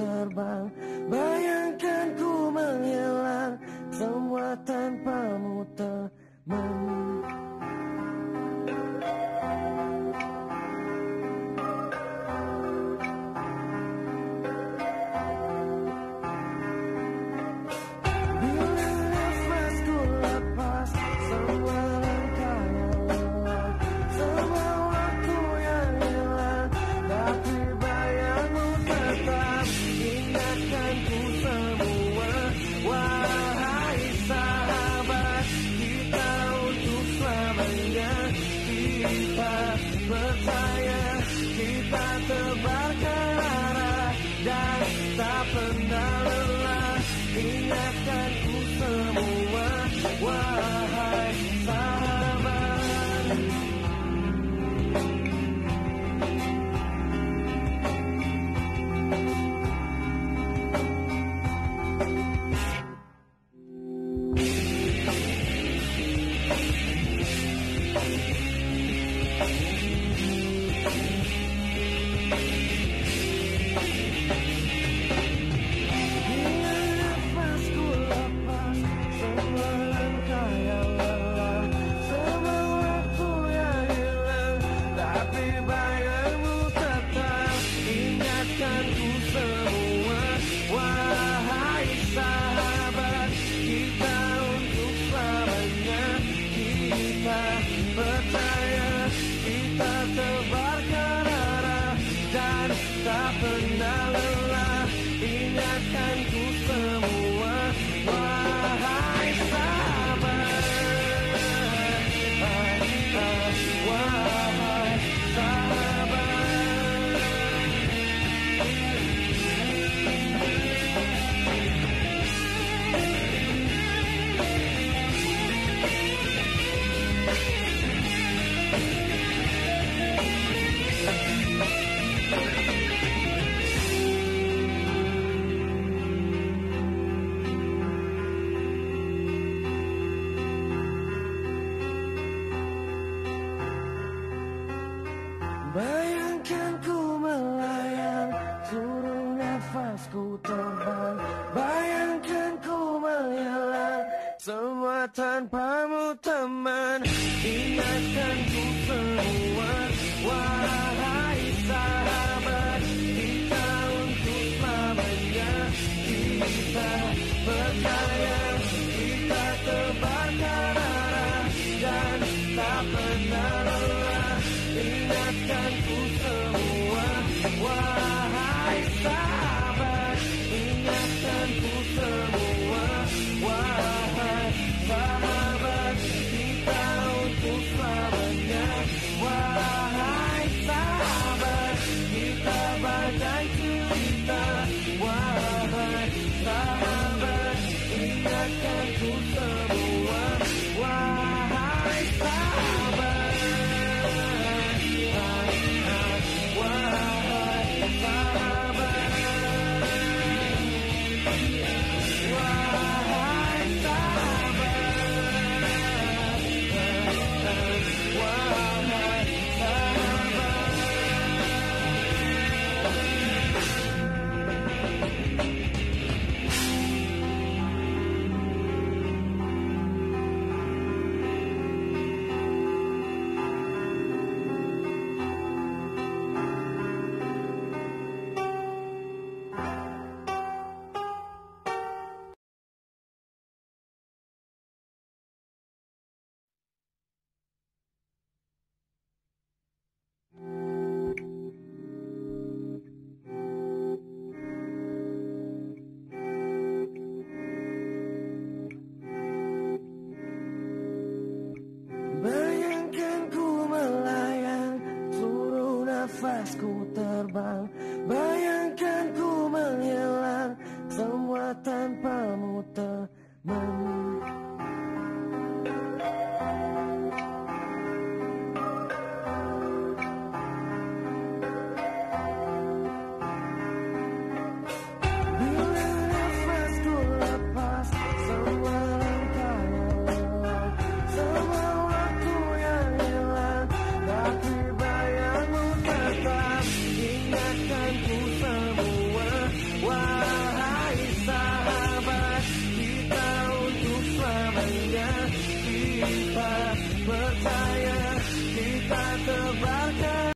terbang. Bayangkan ku menghilang Semua tanpamu teman. Bila lelah ingatkan ku selalu Bayangkan ku melayang Turun nafasku terbang. Bayangkan ku menghilang Semua tanpamu teman. Ingatkan ku semua Wahai sahabat